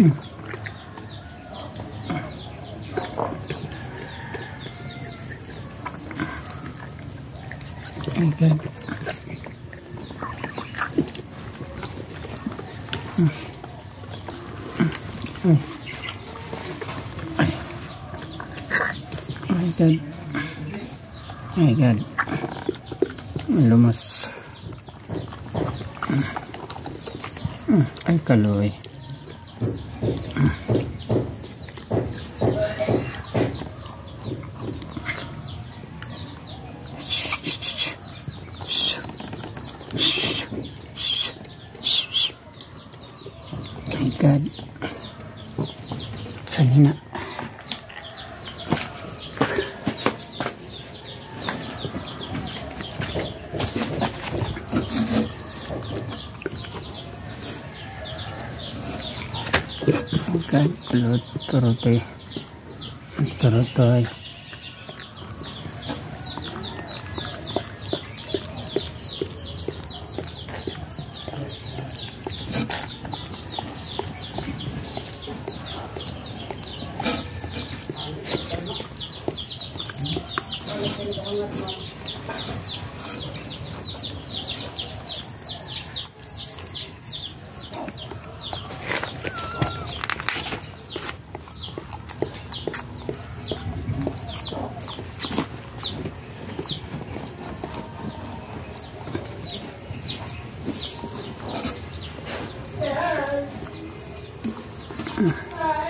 Ayan. My God. My God. Lumas. Ay, kaloy. My का तरह तरह तरह Hi.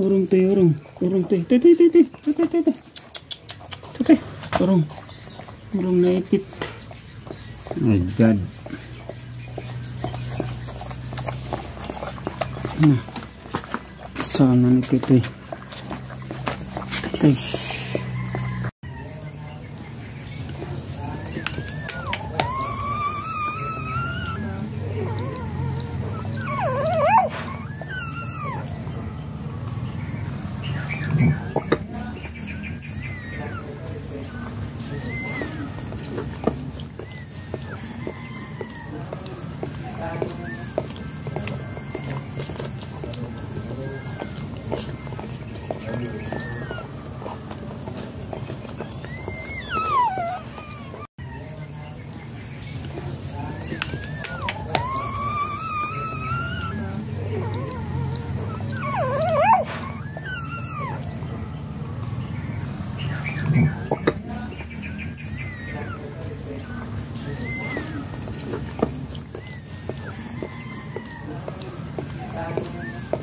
tuh. Urung teh, urung. Urung teh. Teh, teh, teh, teh. Teh, teh, teh, teh. Teh, teh. Urung. Urung naipit. My God. Nah. Sana ni teh. Teh. tayo.